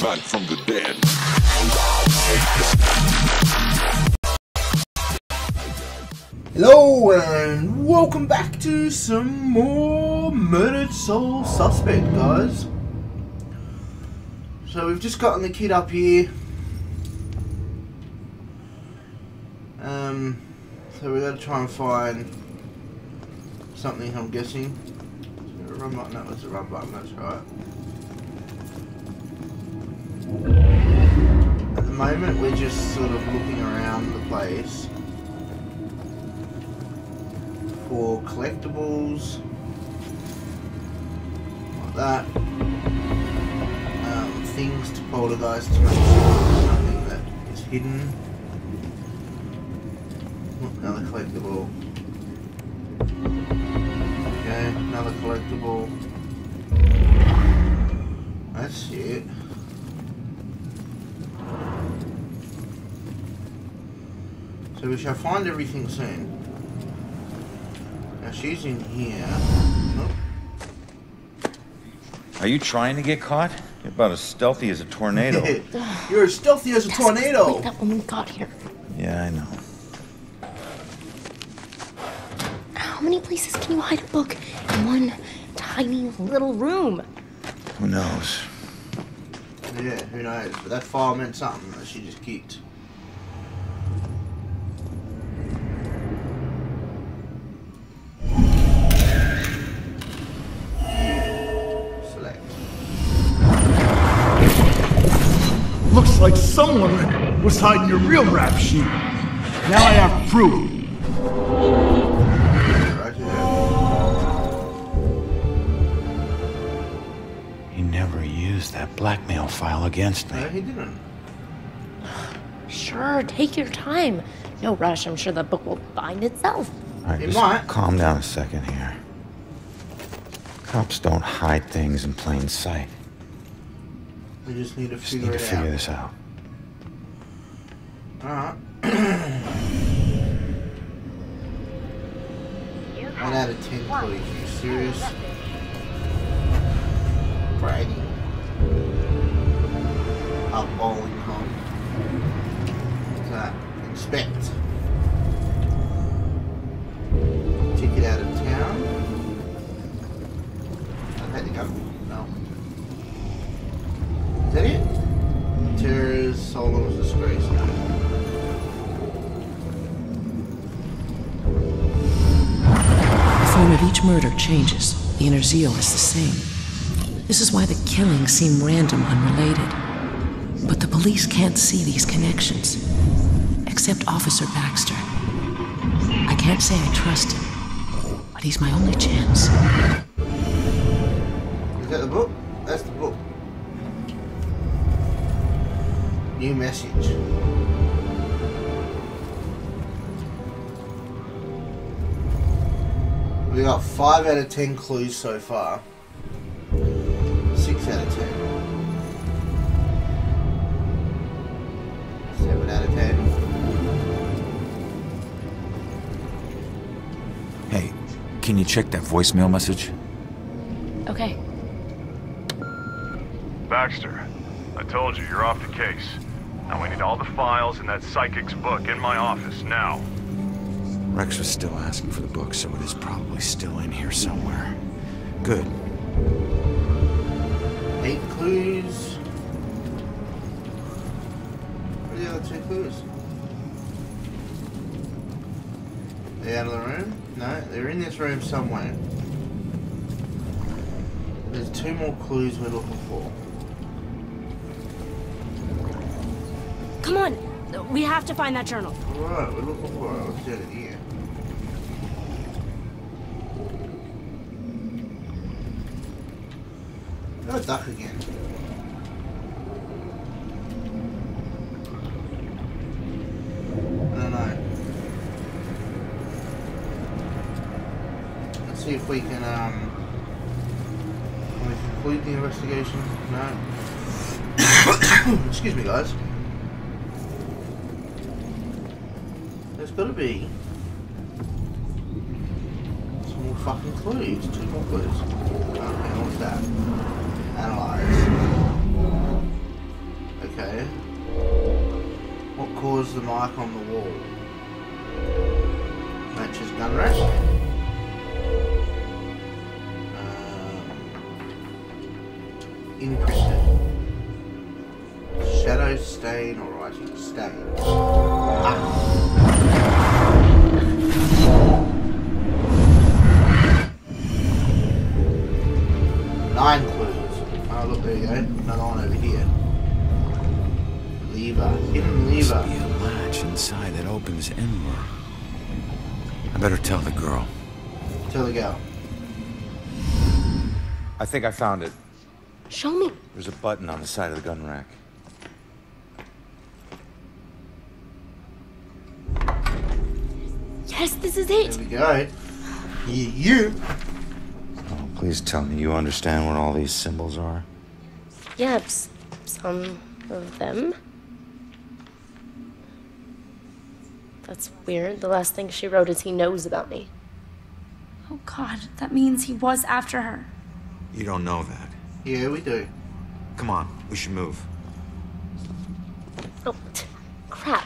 back from the dead. Hello and welcome back to some more Murdered Soul Suspect, guys. So we've just gotten the kid up here. Um, so we got to try and find something. I'm guessing. Button? Button. That's right. At the moment, we're just sort of looking around the place for collectibles like that. Um, things to poltergeist to make sure there's nothing that is hidden. Another collectible. Okay, another collectible. That's it. So we shall find everything soon. Now she's in here. Oh, Are you trying to get caught? You're about as stealthy as a tornado. You're as stealthy as a That's tornado. way that woman got here. yeah, I know. How many places can you hide a book in one tiny little room? Who knows? Yeah, who knows? But that file meant something that she just kicked. Someone was hiding your real rap sheet. Now I have proof. He never used that blackmail file against No, me. Uh, he didn't. Sure, take your time. No rush, I'm sure the book will find itself. All right, It just might. calm down a second here. Cops don't hide things in plain sight. We just need to Just figure need to it figure out. this out. One out of ten. Are you serious? Brady. Up bowling home. What's that? Inspect. Ticket out of town. I had to go. Murder changes. The inner zeal is the same. This is why the killings seem random, unrelated. But the police can't see these connections. Except Officer Baxter. I can't say I trust him, but he's my only chance. Is that the book? That's the book. New message. We got five out of ten clues so far. Six out of ten. Seven out of ten. Hey, can you check that voicemail message? Okay. Baxter, I told you, you're off the case. Now we need all the files in that psychic's book in my office, now. Rex was still asking for the book, so it is probably still in here somewhere. Good. Eight clues. Where are the other two clues? They out of the room? No, they're in this room somewhere. There's two more clues we're looking for. Come on, we have to find that journal. Alright, we're looking for it. Let's get it here. Go duck again. I don't know. Let's see if we can, um, can we the investigation. No. Excuse me, guys. it's gotta be. Some more fucking clues. Two more clues. Okay, what's that? Analyze. Okay. What caused the mark on the wall? Matches gun rest. Um, imprinted shadow stain or writing stain. Ah. Lever. Hidden Must be a latch inside that opens inward. I better tell the girl. Tell the girl. I think I found it. Show me. There's a button on the side of the gun rack. Yes, this is it. There it. we go. You. you. Oh, please tell me you understand what all these symbols are. Yeah, some of them. That's weird. The last thing she wrote is he knows about me. Oh god, that means he was after her. You don't know that. Yeah, we do. Come on, we should move. Oh, t- crap.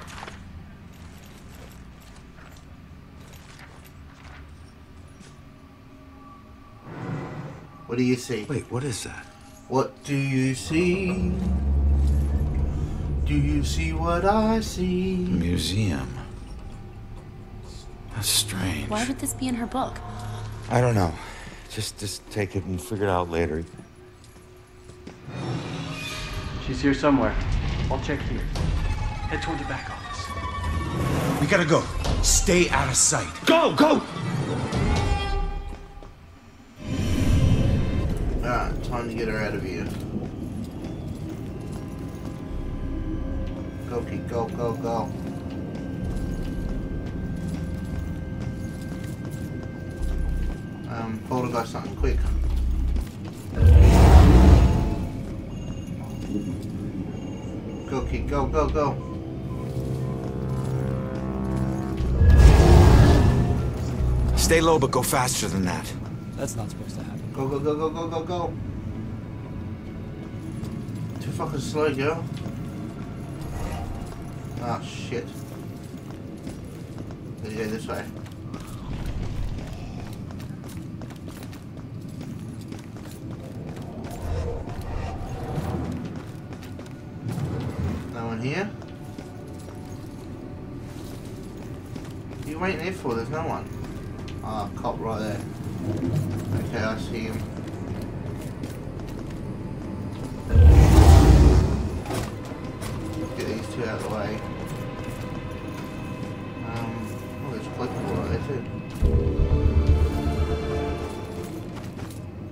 What do you see? Wait, what is that? What do you see? Do you see what I see? Museum. That's strange. Why would this be in her book? I don't know. Just just take it and figure it out later. She's here somewhere. I'll check here. Head toward the back office. We gotta go. Stay out of sight. Go, go! Alright, time to get her out of here. Go, Pete, go, go, go. Um, poltergeist something quick. Go, Pete, go, go, go. Stay low, but go faster than that. That's not supposed to happen. Go, go, go, go, go, go, go. Too fucking slow, girl. Ah, shit. Gotta go this way. Here? What are you waiting here for? There's no one. Ah, cop right there. Okay, I see him. Get these two out of the way. Um, oh, there's collectible right there too.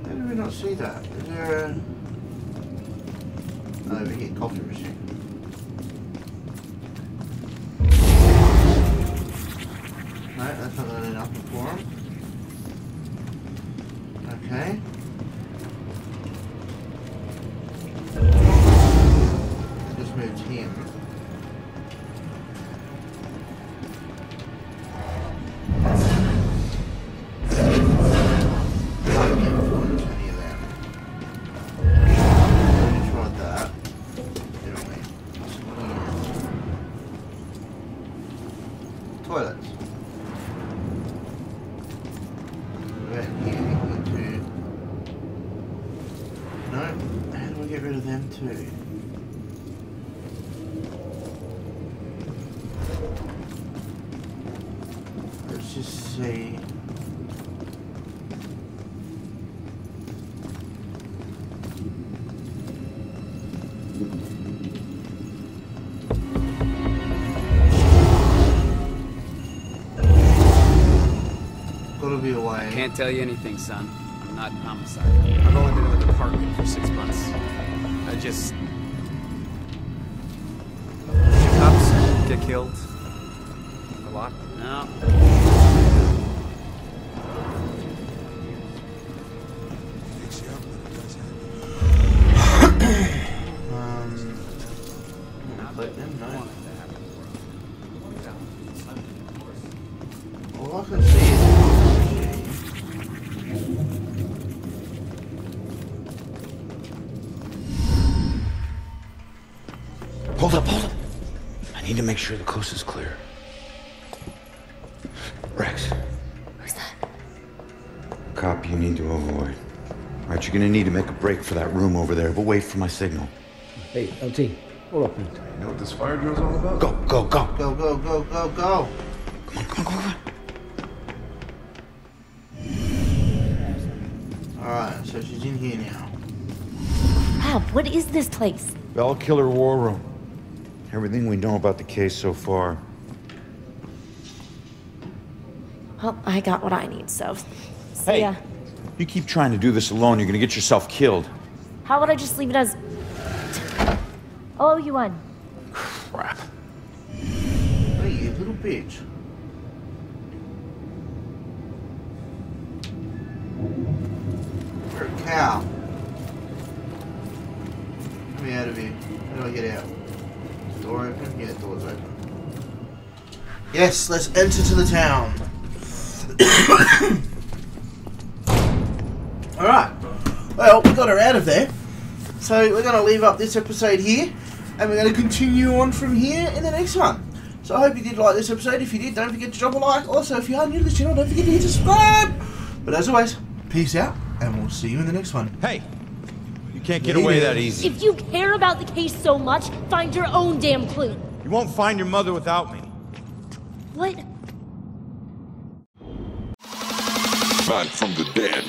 How did we not see that? Is there a... Oh, coffee machine. Into... No? How do we get rid of them too? See... Gotta be a way. Can't tell you anything, son. I'm not homicide. I've only been in the department for six months. I just. Do cops get killed? A lot? No. Hold up, hold up. I I need to make sure the coast is clear. Rex. Who's that? Cop you need to avoid. All right, you're gonna need to make a break for that room over there, but wait for my signal. Hey, LT, hold up. minute. You know what this fire drill's all about? Go, go, go. Go, go, go, go, go. Come on, come on, come on. Alright, so she's in here now. Rob, what is this place? Bell Killer War Room. Everything we know about the case so far. Well, I got what I need, so. See Hey. ya. You keep trying to do this alone, you're gonna get yourself killed. How would I just leave it as. Oh, you won. Crap. Hey, you little bitch. You're a cow. Get me out of here. How do I get out? Door open? Yeah, door's open. Yes, let's enter to the town. Alright. Well, we got her out of there. So we're going to leave up this episode here. And we're going to continue on from here in the next one. So I hope you did like this episode. If you did, don't forget to drop a like. Also, if you are new to this channel, don't forget to hit subscribe. But as always, peace out. And we'll see you in the next one. Hey! You can't get away that easy. If you care about the case so much, find your own damn clue. You won't find your mother without me. What? Back from the dead.